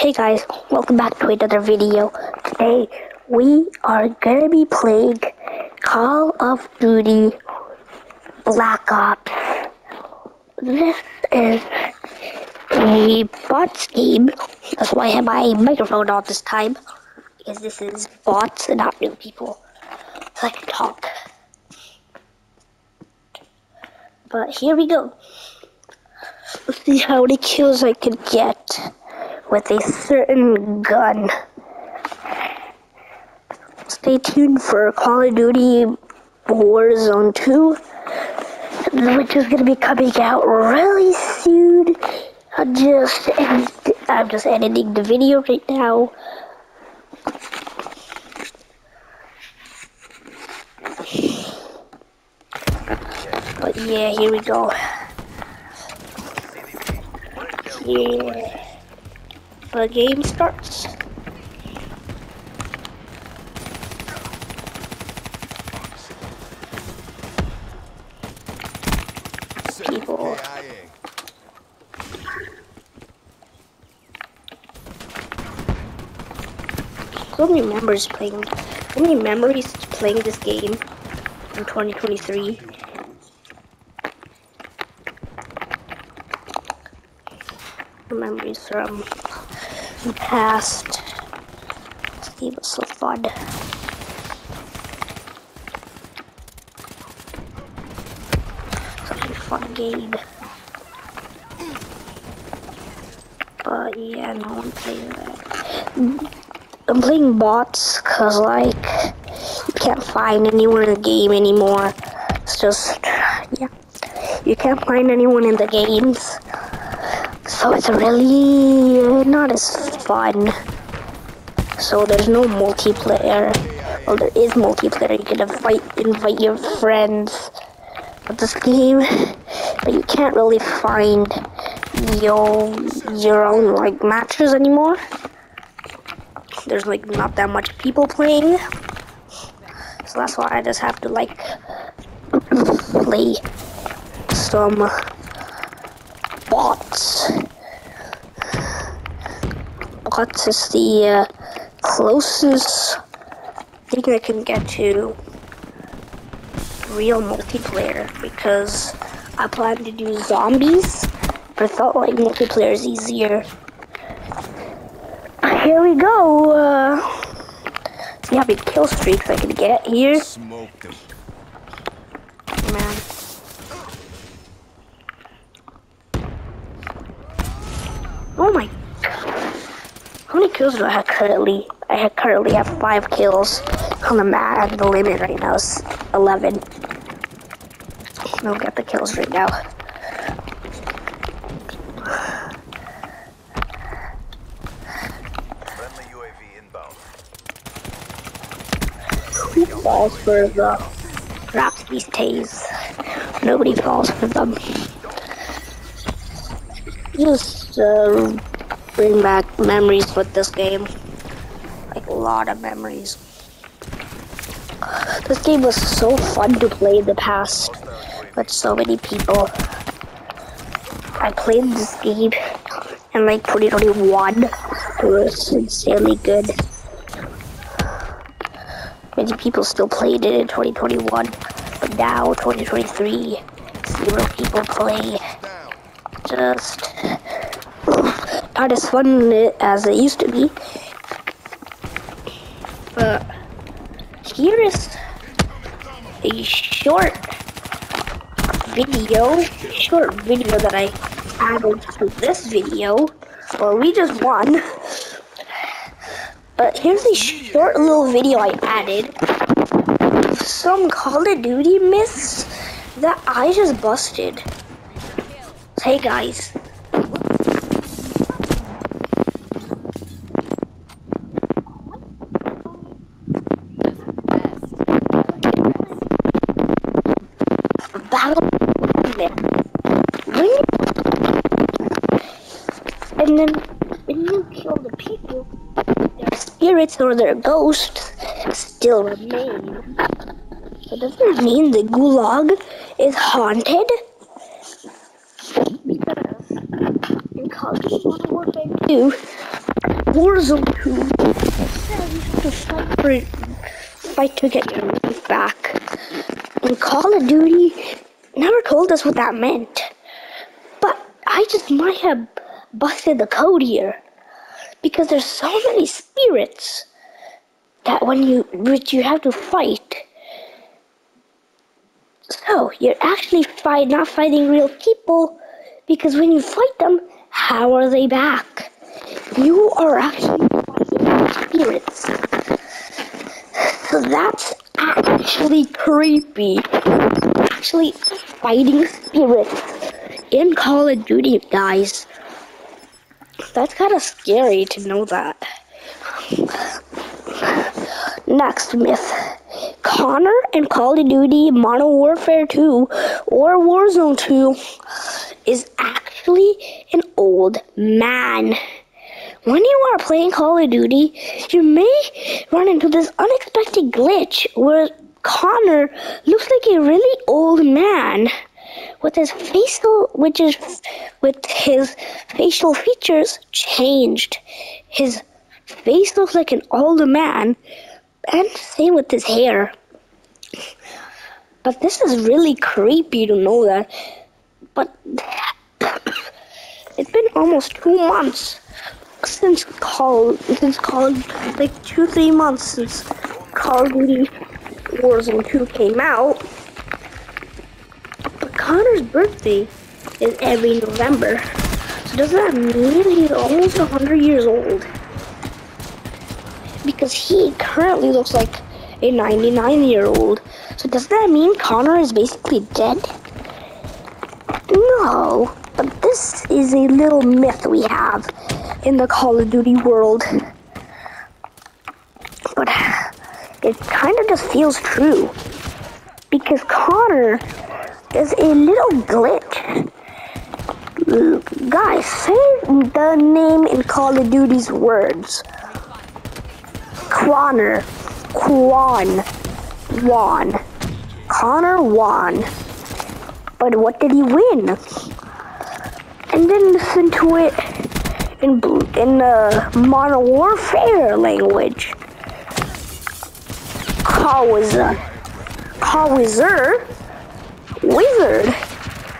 Hey guys, welcome back to another video. Today we are gonna be playing Call of Duty Black Ops. This is a bots game. That's why I have my microphone on this time. Because this is bots and not real people. So I can talk. But here we go. Let's see how many kills I can get with a certain gun. Stay tuned for Call of Duty Warzone 2, which is going to be coming out really soon. I'm just, I'm just editing the video right now. But yeah, here we go. Yeah the game starts. People. So many memories playing. So many memories playing this game in 2023. Memories from past. This game was so fun. Such a fun game. But yeah, no one playing that. I'm playing bots because like you can't find anyone in the game anymore. It's just yeah. You can't find anyone in the games. So it's really uh, not as fun. So there's no multiplayer. Well, there is multiplayer. You can invite invite your friends with this game, but you can't really find your your own like matches anymore. There's like not that much people playing, so that's why I just have to like play some bots. Bots is the uh, closest thing I can get to real multiplayer because I plan to do zombies, but I felt like multiplayer is easier. Here we go. Uh, see how many kill streaks I can get here. Man. Oh my. How many kills do I have currently? I have currently have five kills on the mat. The limit right now is 11. I'll get the kills right now. Who falls for the perhaps these days? Nobody falls for them. Just uh, bring back memories with this game. Like a lot of memories. This game was so fun to play in the past with so many people. I played this game in like 2021. It was insanely good. Many people still played it in 2021, but now 2023, zero people play. Just not as fun as it used to be. But here is a short video, short video that I added to this video. Well, we just won. But here's a short little video I added. Some Call of Duty myths that I just busted. Hey guys. Battle when and then when you kill the people, their spirits or their ghosts still remain. So does that mean the gulag is haunted? Because in Duty Modern Warfare 2, Warzone 2. You have to fight for fight to get your life back. And Call of Duty never told us what that meant. But I just might have busted the code here. Because there's so many spirits that when you which you have to fight. So you're actually fight not fighting real people because when you fight them, how are they back? You are actually fighting spirits. So that's actually creepy. Actually fighting spirits in Call of Duty, guys. That's kind of scary to know that. Next myth. Connor in Call of Duty Modern Warfare 2 or Warzone 2 is actually an old man. When you are playing Call of Duty, you may run into this unexpected glitch where Connor looks like a really old man with his facial which is with his facial features changed. His face looks like an older man and same with his hair. But this is really creepy to know that. But it's been almost two months since Call since Call like two three months since Call of Duty Warzone 2 came out. Connor's birthday is every November. So does that mean he's almost 100 years old? Because he currently looks like a 99 year old. So does that mean Connor is basically dead? No, but this is a little myth we have in the Call of Duty world. But it kind of just feels true. Because Connor is a little glitch. Guys, say the name in Call of Duty's words. Connor. Quan. Juan. Connor won. But what did he win? And then listen to it in in the Modern Warfare language. Kawaza. Kawazer? Wizard?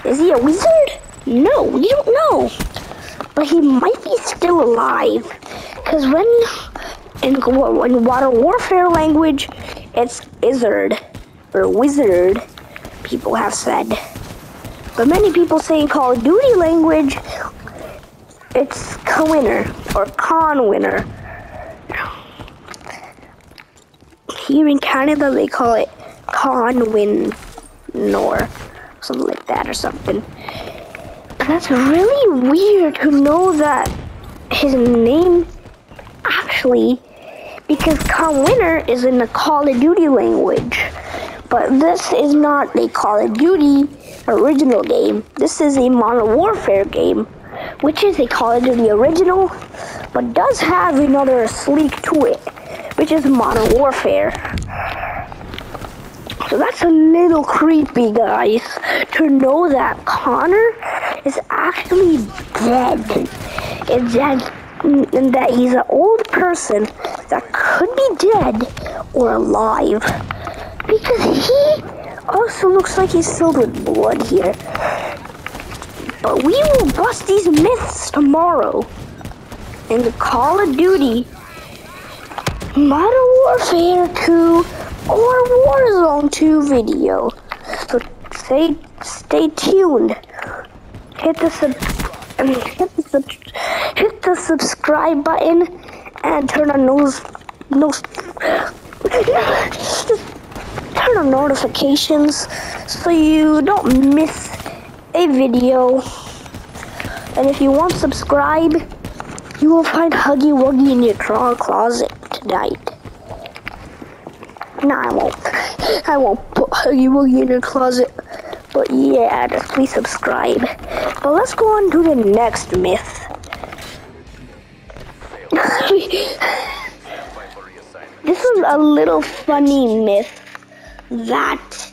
Is he a wizard? No, we don't know. But he might be still alive. Because when in, in Modern Warfare language, it's Izzard or Wizard, people have said. But many people say in Call of Duty language, it's Winner or Con Winner. Here in Canada, they call it Con Win Nor, something like that or something. That's really weird to know that his name actually, because Con Winner is in the Call of Duty language. But this is not a Call of Duty original game. This is a Modern Warfare game which is a Call of Duty original, but does have another sleek to it, which is Modern Warfare. So that's a little creepy, guys, to know that Connor is actually dead. And that, and that he's an old person that could be dead or alive. Because he also looks like he's filled with blood here. But we will bust these myths tomorrow in the Call of Duty Modern Warfare 2 or Warzone 2 video. So stay stay tuned. Hit the sub hit the sub hit the subscribe button and turn on those those turn on notifications so you don't miss a video. And if you want subscribe, you will find Huggy Wuggy in your closet tonight. No, I won't. I won't put Wuggy in your closet. But yeah, just please subscribe. But let's go on to the next myth. this is a little funny myth that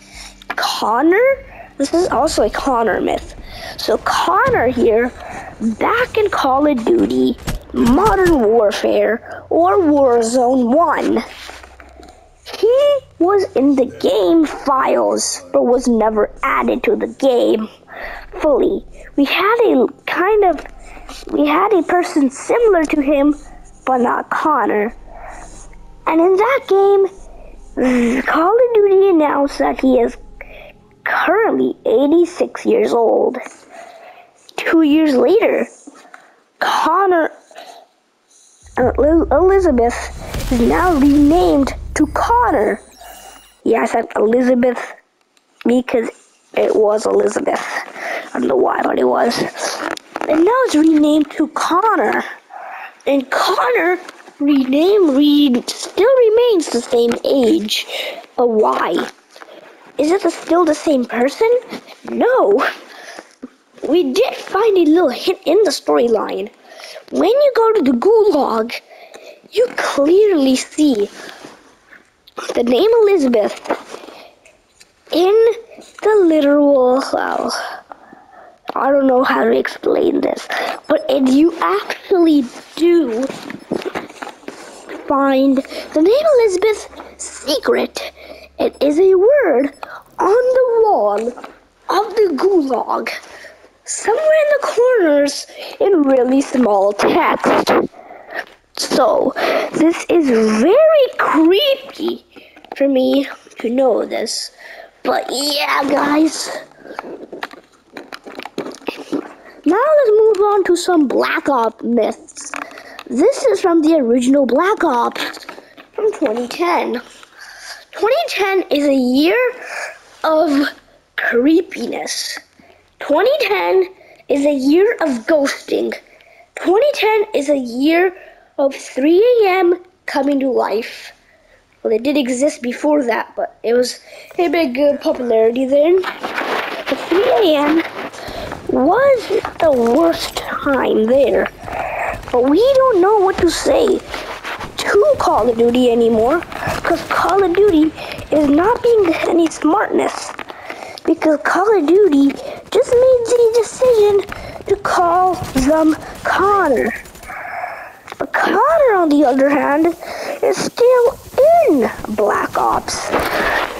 Connor this is also a Connor myth. So Connor here, back in Call of Duty Modern Warfare or Warzone 1. Was in the game files, but was never added to the game fully. We had a kind of, we had a person similar to him, but not Connor. And in that game, Call of Duty announced that he is currently 86 years old. Two years later, Connor uh, Elizabeth is now renamed to Connor. Yeah, I said Elizabeth because it was Elizabeth. I don't know why, but it was. And now it's renamed to Connor. And Connor rename read still remains the same age. But why? Is it still the same person? No. We did find a little hint in the storyline. When you go to the gulag, you clearly see the name Elizabeth in the literal, well, I don't know how to explain this, but if you actually do find the name Elizabeth secret, it is a word on the wall of the gulag, somewhere in the corners in really small text. So, this is very creepy for me to know this. But yeah, guys. Now let's move on to some Black Ops myths. This is from the original Black Ops from 2010. 2010 is a year of creepiness. 2010 is a year of ghosting. 2010 is a year of 3 a.m. coming to life. Well, it did exist before that, but it was a big good popularity then. But 3 a.m. was the worst time there. But we don't know what to say to Call of Duty anymore, because Call of Duty is not being any smartness. Because Call of Duty just made the decision to call them Connor. But Connor, on the other hand, is still in Black Ops.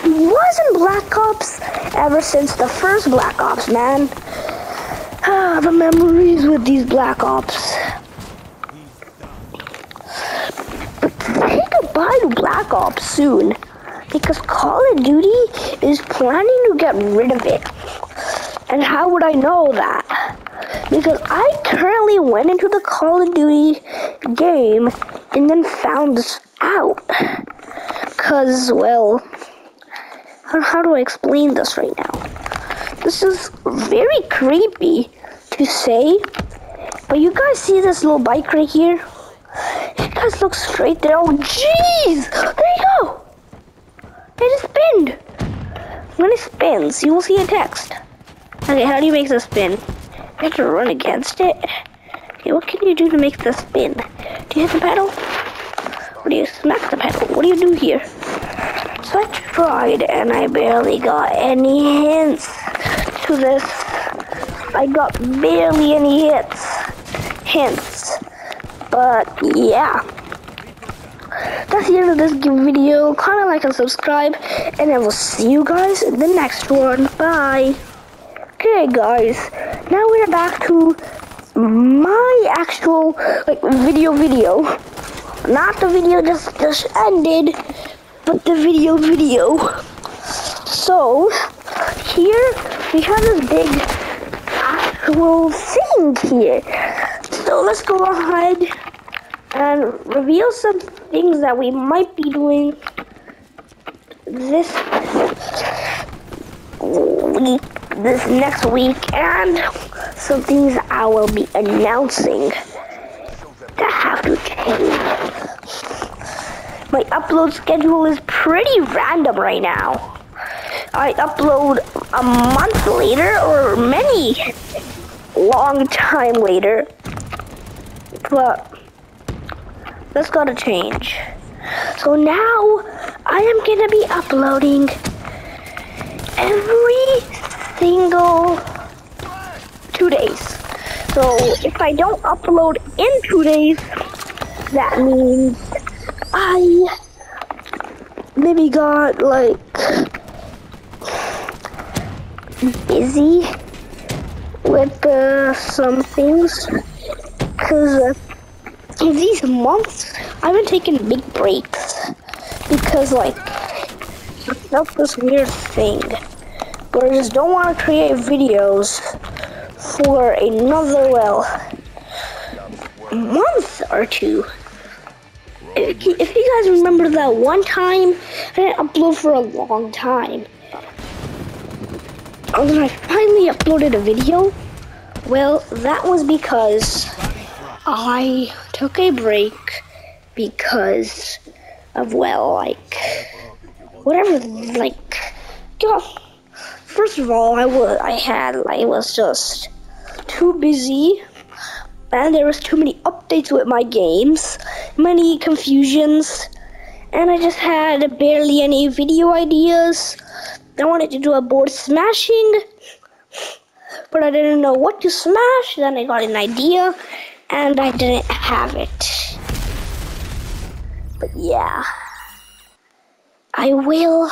He was in Black Ops ever since the first Black Ops, man. Ah, the memories with these Black Ops. But say goodbye to Black Ops soon, because Call of Duty is planning to get rid of it. And how would I know that? Because I currently went into the Call of Duty game and then found this out. Because, well, how, do I explain this right now? This is very creepy to say, but you guys see this little bike right here? You guys look straight there. Oh, jeez! There you go! It just spinned. When it spins, you will see a text. Okay, how do you make this spin? You have to run against it. Okay, what can you do to make this spin? Do you hit the pedal? Or do you smack the pedal? What do you do here? I tried and I barely got any hints to this. I got barely any hits. Hints. But yeah. That's the end of this video. Comment, like, and subscribe. And I will see you guys in the next one. Bye. Okay, guys. Now we're back to my actual like video video. Not the video just just ended, but the video video. So here we have this big actual thing here. So let's go ahead and reveal some things that we might be doing this week, this next week, and some things I will be announcing that have to change. My upload schedule is pretty random right now. I upload a month later or many long time later. But this gotta change. So now I am gonna be uploading every single two days. So if I don't upload in two days, that means I maybe got like busy with uh, some things because uh, these months I've been taking big breaks because like I felt this weird thing where I just don't want to create videos for another well month or two. If you guys remember that one time I didn't upload for a long time. And then I finally uploaded a video. Well, that was because I took a break because of, well, like, whatever, like, first of all, I was, I had, I was just too busy and there was too many updates with my games, many confusions, and I just had barely any video ideas. I wanted to do a board smashing, but I didn't know what to smash. Then I got an idea, and I didn't have it. But yeah, I will.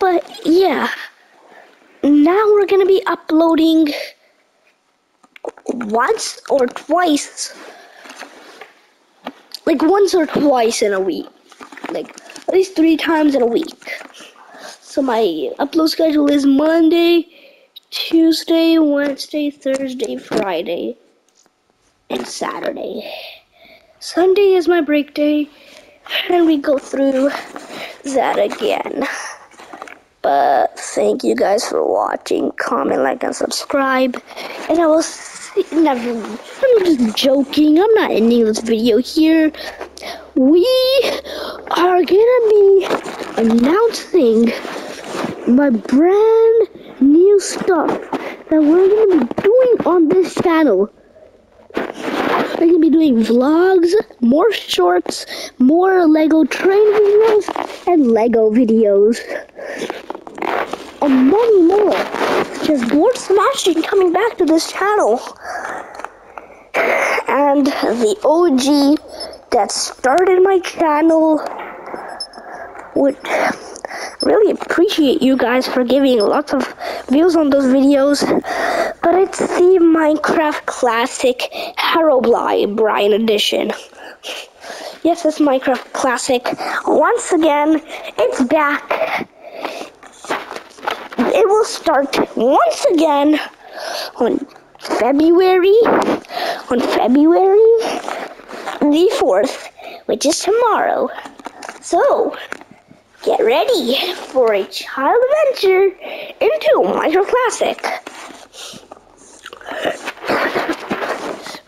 But yeah, now we're gonna be uploading once or twice, like once or twice in a week, like at least three times in a week. So my upload schedule is Monday, Tuesday, Wednesday, Thursday, Friday, and Saturday. Sunday is my break day, and we go through that again. But thank you guys for watching. Comment, like, and subscribe. And I will Never. I'm just joking. I'm not ending this video here. We are gonna be announcing my brand new stuff that we're gonna be doing on this channel. We're gonna be doing vlogs, more shorts, more Lego train videos, and Lego videos and many more. Just board smashing coming back to this channel. And the OG that started my channel would really appreciate you guys for giving lots of views on those videos. But it's the Minecraft Classic Herobrine Brian edition. Yes, it's Minecraft Classic. Once again, it's back it will start once again on February, on February the 4th, which is tomorrow. So, get ready for a child adventure into Minecraft Classic.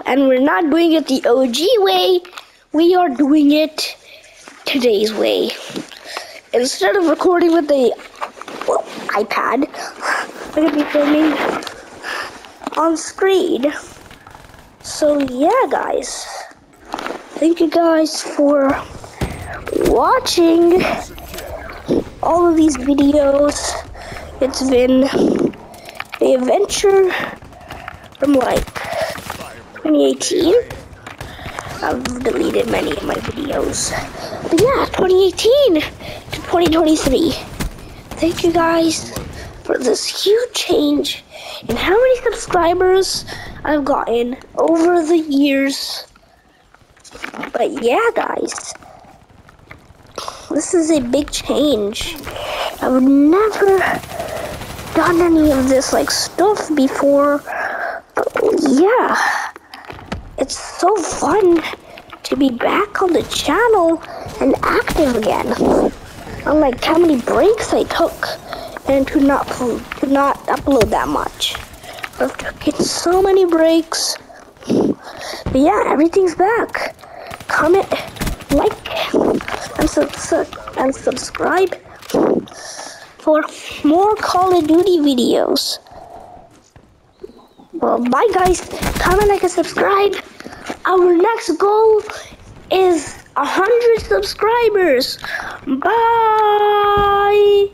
And we're not doing it the OG way, we are doing it today's way. Instead of recording with the iPad. We're gonna be filming on screen. So yeah, guys. Thank you guys for watching all of these videos. It's been the adventure from like 2018. I've deleted many of my videos. But yeah, 2018 to 2023 thank you guys for this huge change in how many subscribers I've gotten over the years. But yeah, guys, this is a big change. I've never done any of this like stuff before. But yeah, it's so fun to be back on the channel and active again unlike how many breaks I took and to not to not upload that much. I've so many breaks. But yeah, everything's back. Comment, like, and, sub and subscribe for more Call of Duty videos. Well, bye guys. Comment, like, and subscribe. Our next goal is a hundred subscribers. Bye.